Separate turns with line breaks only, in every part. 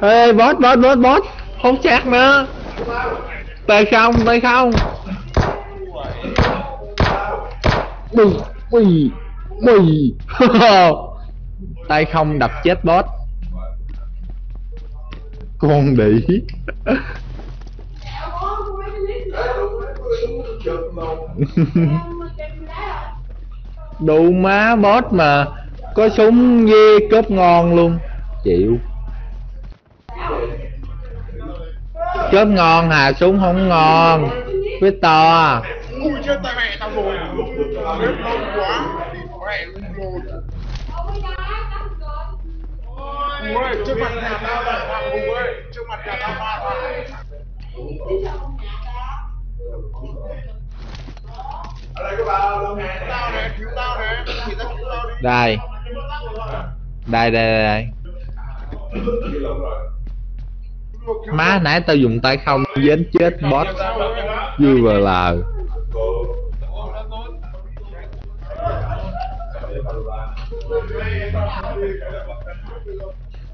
ê boss boss boss boss không chắc nữa. Tay không tay không. Bùi bùi bùi. Tay không đập chết boss con đĩ đủ má boss mà. Có súng với cướp ngon luôn chịu. Cướp ngon hà súng không ngon. Victor
ui chết tay mẹ tao rồi. Chết lâu quá. Đi mẹ luôn rồi. Hùng ơi, trước mặt nhà tao là thằng Hùng ơi, trước mặt nhà tao ba thằng. Tao nè, cứu tao nè, thì tao cứu tao đi.
đây đây đây đây má nãy tao dùng tay không dến chết boss vui vờ lờ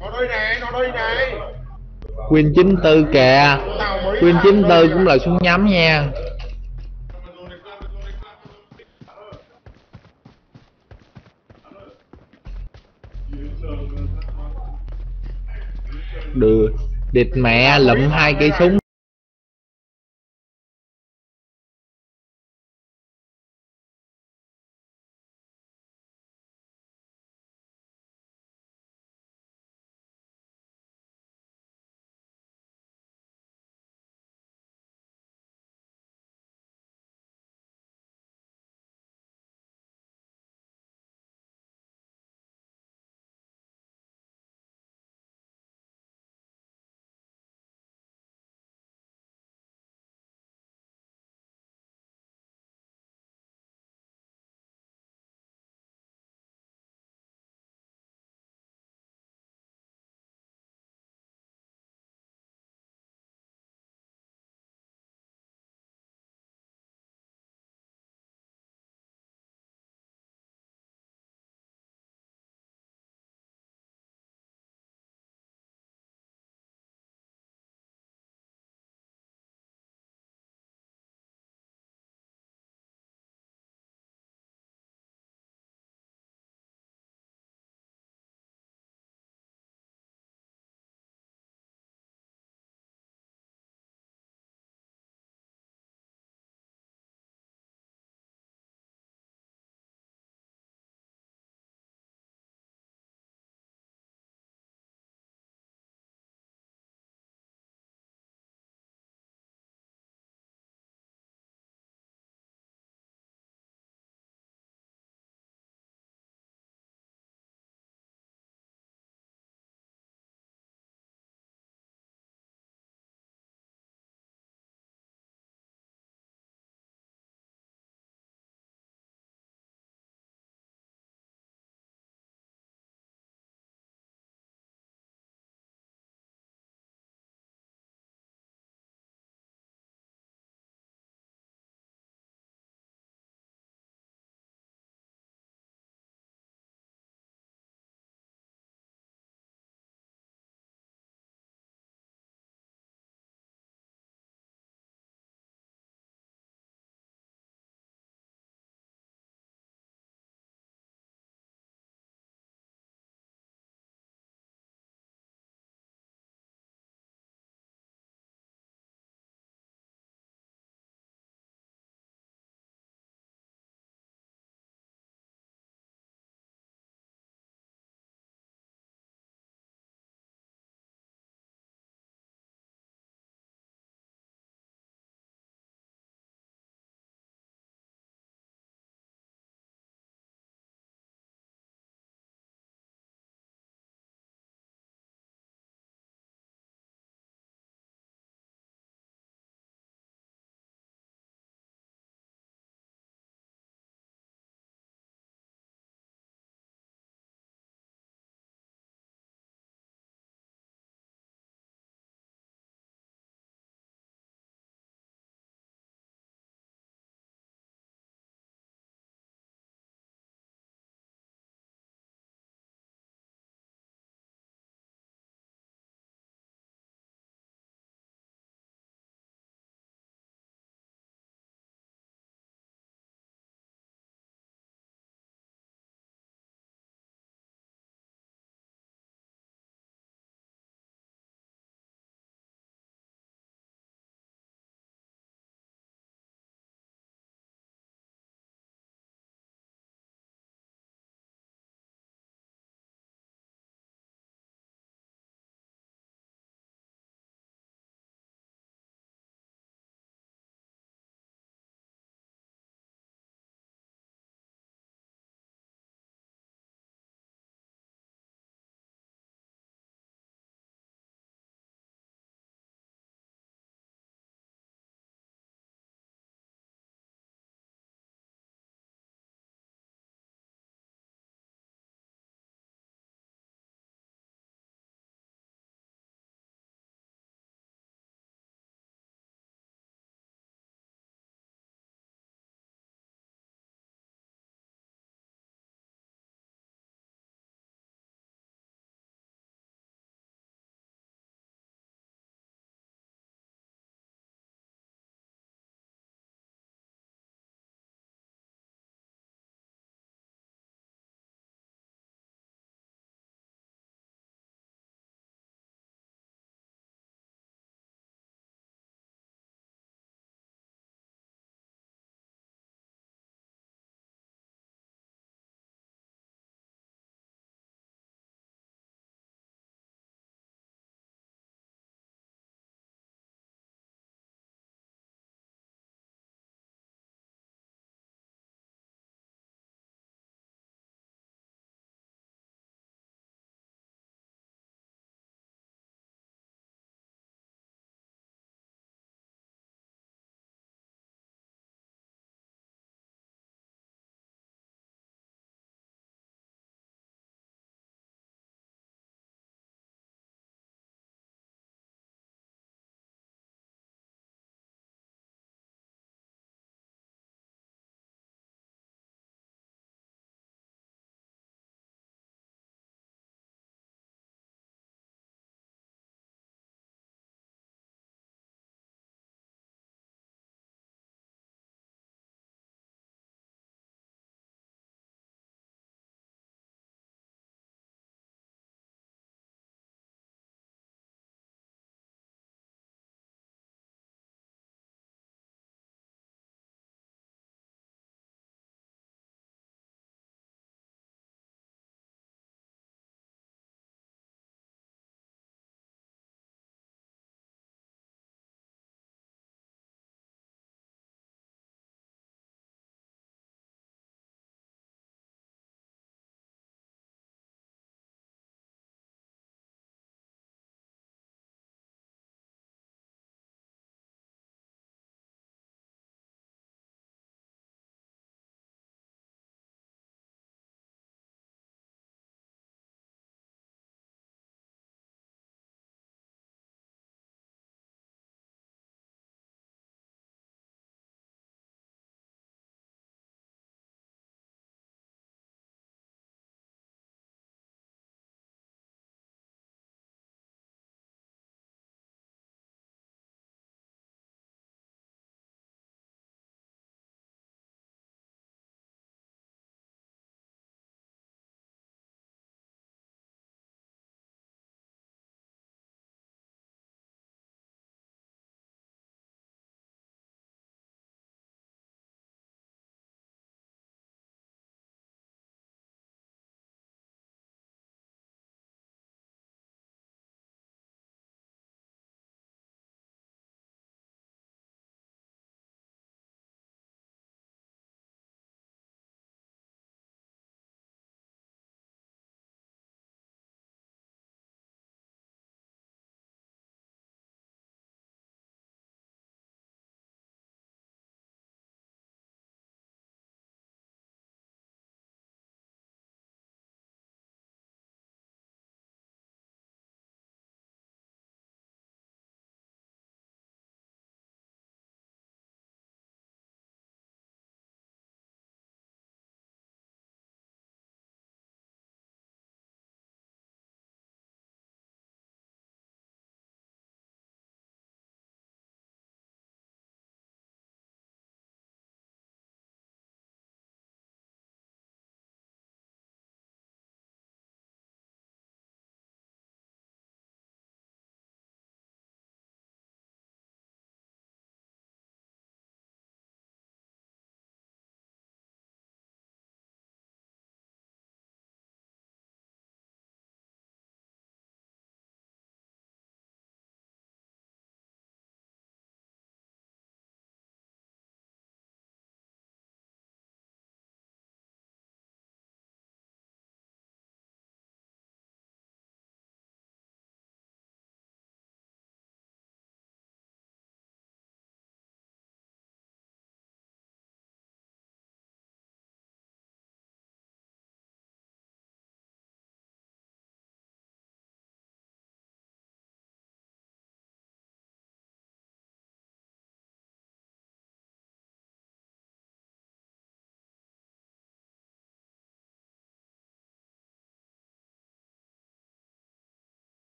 Nó đây này, nó đây này.
Win 94 kìa
Tao
94 cũng là súng nhắm nha. Đưa Địt mẹ lụm hai cây súng.